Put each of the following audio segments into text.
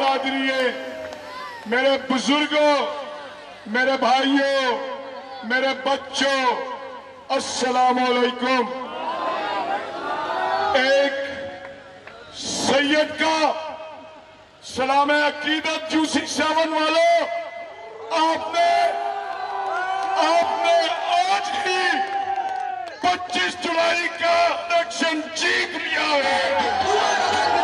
برادری میرے بزرگوں، میرے بھائیوں، میرے بچوں، السلام علیکم۔ ایک سید کا سلام عقیدت جوسی سیون والوں آپ نے آپ نے آج ہی پچیس جولائی کا الیکشن جیت لیا ہے۔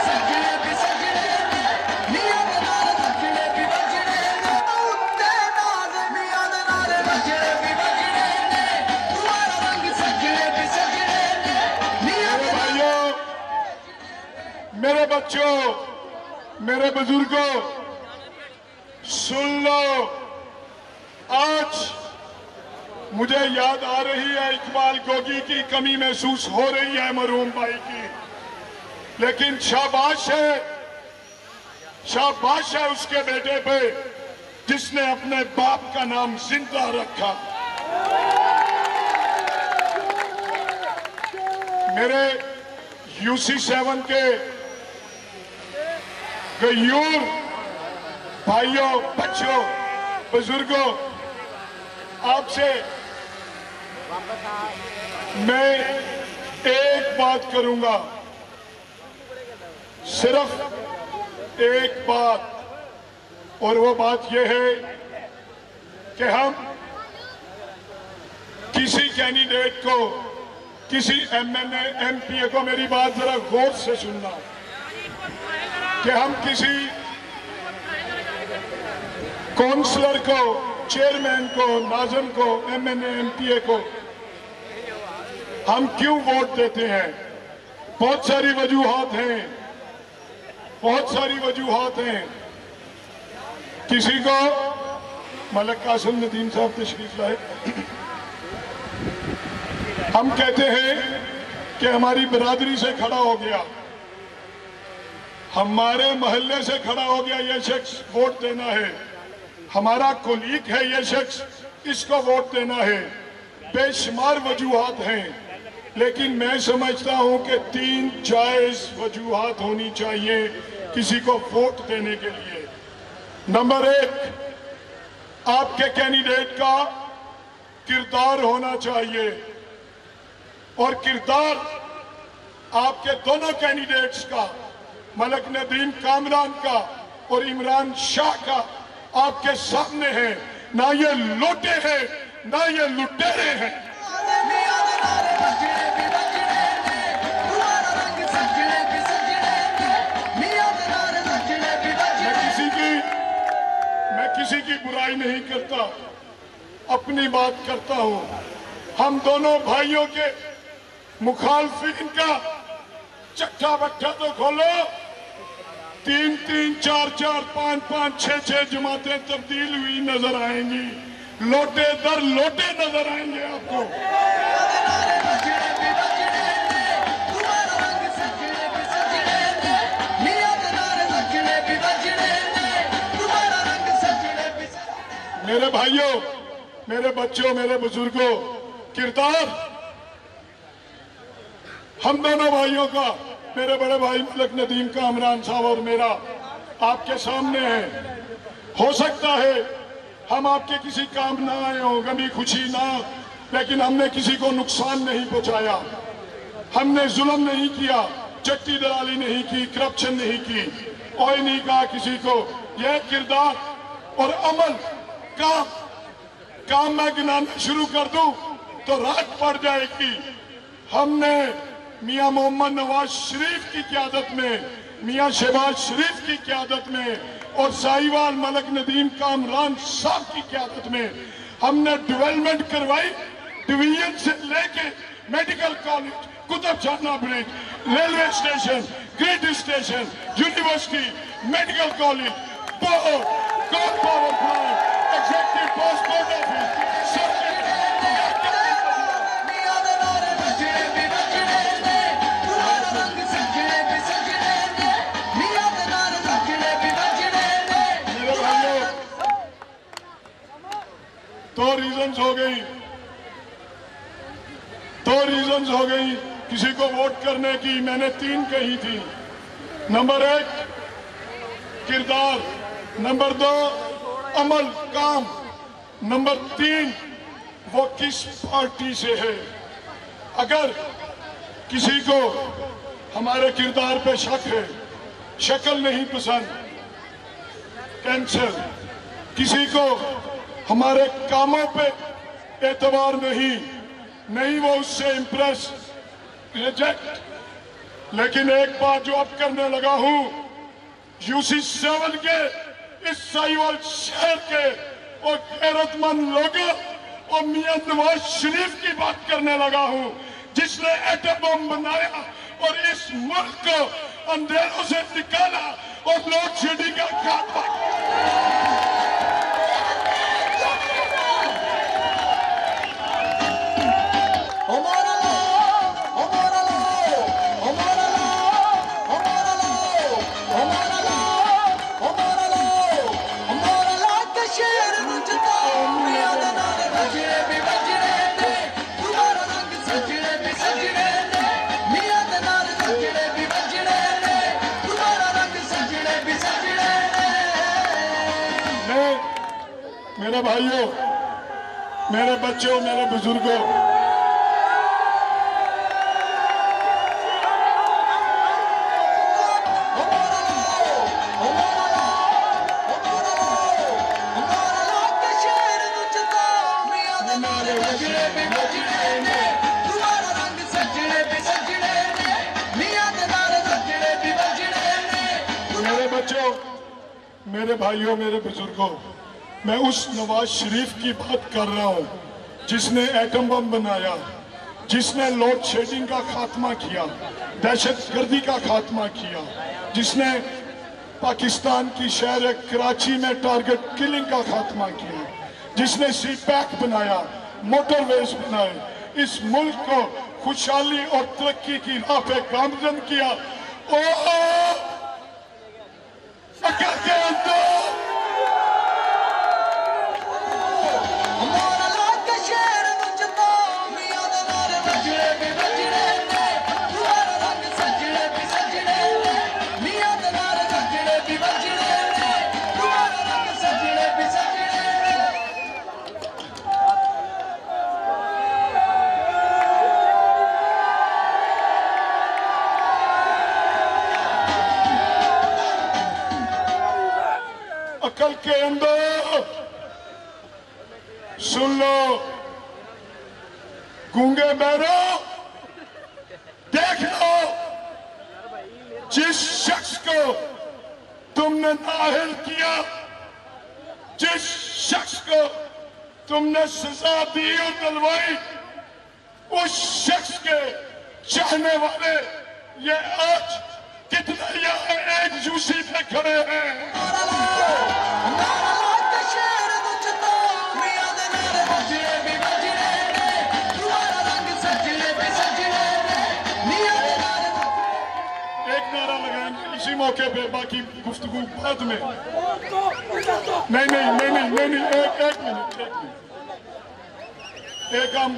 میرے بچوں، میرے بزرگوں، سن لو۔ آج مجھے یاد آ رہی ہے اقبال گوگی کی کمی محسوس ہو رہی ہے مرحوم بھائی کی۔ لیکن شاباش ہے شاباش ہے اس کے بیٹے پہ جس نے اپنے باپ کا نام زندہ رکھا۔ میرے یو سی سیون کے غیور بھائیوں بچوں بزرگوں آپ سے میں ایک بات کروں گا صرف ایک بات اور وہ بات یہ ہے کہ ہم کسی کینڈیڈیٹ کو کسی M N A M P A کو میری بات ذرا غور سے سننا کہ ہم کسی کونسلر کو، چیئرمین کو ناظم کو M N A M P A کو ہم کیوں ووٹ دیتے ہیں؟ بہت ساری وجوہات ہیں، بہت ساری وجوہات ہیں۔ کسی کو ملک قاسم ندیم صاحب تشریف لائے۔ ہم کہتے ہیں کہ ہماری برادری سے کھڑا ہو گیا۔ ہمارے محلے سے کھڑا ہو گیا یہ شخص، ووٹ دینا ہے۔ ہمارا کولیگ ہے یہ شخص، اس کو ووٹ دینا ہے۔ بے شمار وجوہات ہیں۔ لیکن میں سمجھتا ہوں کہ تین جائز وجوہات ہونی چاہیے کسی کو ووٹ دینے کے لیے۔ نمبر ایک، آپ کے کینڈیڈیٹ کا کردار ہونا چاہیے۔ اور کردار آپ کے دونوں کینڈیڈیٹس کا۔ ملک ندیم کامران کا اور عمران شاہ کا آپ کے سامنے ہے نہ یہ لوٹے ہیں، نہ یہ لٹیرے ہیں۔ میں کسی کی میں کسی کی برائی نہیں کرتا، اپنی بات کرتا ہوں۔ ہم دونوں بھائیوں کے مخالفین کا چٹا بٹھا تو کھولو۔ تین تین چار چار پانچ پانچ چھ چھ جماعتیں تبدیل ہوئی نظر آئیں گی۔ لوٹے در لوٹے نظر آئیں گے آپ کو۔ میرے بھائیوں، میرے بچوں، میرے بزرگوں، کردار ہم دونوں بھائیوں کا میرے بڑے بھائی ملک ندیم کا عمران صاحب اور میرا آپ کے سامنے ہے ہو سکتا ہے ہم آپ کے کسی کام نہ آئے ہوں، غمی خوشی نہ، لیکن ہم نے کسی کو نقصان نہیں پہنچایا۔ ہم نے ظلم نہیں کیا، چٹی دلالی نہیں کی کرپشن نہیں کی۔ کوئی نہیں کہا کسی کو، یہ کردار اور عمل کام کام میں گنانا شروع کر دوں تو رات پڑ جائے گی۔ ہم نے میاں محمد نواز شریف کی قیادت میں، میاں شہباز شریف کی قیادت میں اور سائیوال ملک ندیم کامران صاحب کی قیادت میں ہم نے ڈیولپمنٹ کروائی ڈویژن سے لے کے میڈیکل کالج کتب چھانا برج railway station grade station university medical college بہت good power plant executive passport office دو ریزنز ہو گئی۔ دو ریزنز ہو گئی۔ کسی کو ووٹ کرنے کی میں نے تین کہی تھی۔ نمبر ایک، کردار۔ نمبر دو، عمل، کام۔ نمبر تین، وہ کس پارٹی سے ہے؟ اگر کسی کو ہمارے کردار پہ شک ہے، شکل نہیں پسند، کینسر، کسی کو ہمارے کاموں پہ اعتبار نہیں۔ نہیں وہ اس سے امپریس ریجیکٹ لیکن ایک بات جو اب کرنے لگا ہوں یو سی سیون کے، اس سائیوال شہر کے اور غیرت مند لوگوں اور میاں نواز شریف کی بات کرنے لگا ہوں۔ جس نے ایٹ بم بنایا اور اس ملک کو اندھیروں سے نکالا اور لوگ شیڈی کا خاتمہ کیا میرے بھائیوں میرے بچوں میرے بزرگوں میرے بھائیوں میرے بزرگوں میں اس نواز شریف کی بات کر رہا ہوں، جس نے ایٹم بم بنایا، جس نے لوڈ شیڈنگ کا خاتمہ کیا، دہشت گردی کا خاتمہ کیا، جس نے پاکستان کی شہر کراچی میں ٹارگٹ کلنگ کا خاتمہ کیا، جس نے سی پیک بنایا، موٹر ویز بنائے، اس ملک کو خوشحالی اور ترقی کی راہ پہ گامزن کیا۔ اوہ او لو گونگے بہرو دیکھ لو جس شخص کو تم نے ناہل کیا جس شخص کو تم نے سزا دی اور دلوائی اس شخص کے چاہنے والے یہ آج کتنے یہاں ایک جوسی پہ کھڑے ہیں موقع پہ باقی گفتگو بعد میں نہیں نہیں نہیں نہیں نہیں نہیں ایک ایک منٹ ایک ہم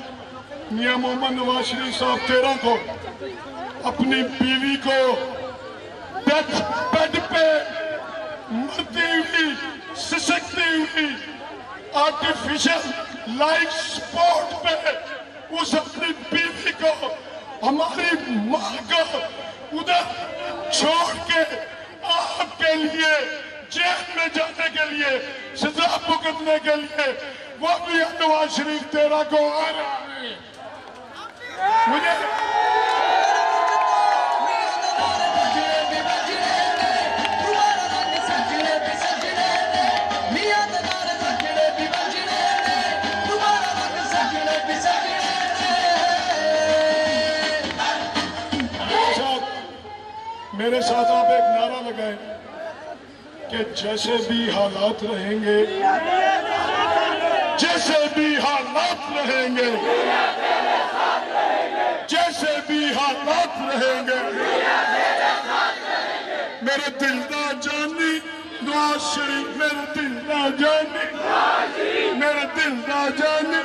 میاں محمد نواز شریف صاحب تیرہ کو اپنی بیوی کو ڈیتھ بیڈ پہ مرتی ہوئی سسکتی ہوئی آرٹیفیشل لائف سپورٹ پہ اس اپنی بیوی کو ہماری ماں کو ادھر چھوڑ کے آپ کے لیے جیل میں جانے کے لیے، سزا بکتنے کے لیے، وہ بھی نواز شریف تیرا کو آ رہا ہے۔ مجھے کہ جیسے بھی حالات رہیں گے، جیسے بھی حالات رہیں گے، جیسے بھی حالات رہیں گے، میرے دل دا جانی نواز شریف، میرے دل دا جانی میرے دل دا جانی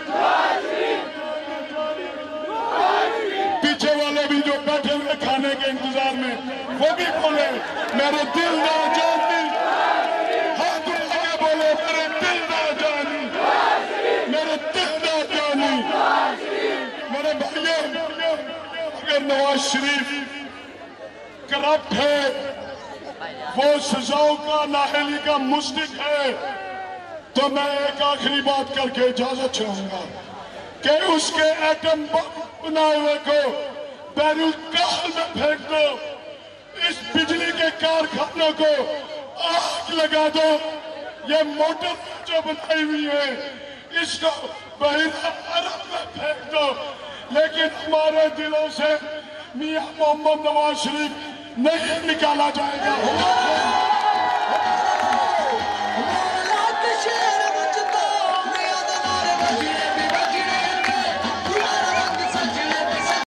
پیچھے والے بھی جو بیٹھے ہوئے کھانے کے انتظار میں، وہ بھی کھولے، میرے دل دا جانی نواز شریف کرپٹ ہے۔ وہ سزاؤں کا ناہلی کا مستق ہے۔ تو میں ایک آخری بات کر کے اجازت چاہوں گا کہ اس کے ایٹم بنائے ہوئے کو بیروت کار میں پھینک دو۔ اس بجلی کے کارخانوں کو آگ لگا دو۔ یہ موٹر جو بنائی ہوئی ہے، اس کو بحیرہ عرب میں پھینک دو۔ لیکن ہمارے دلوں سے میر محمد نواز شریف نہیں نکالا جائے گا۔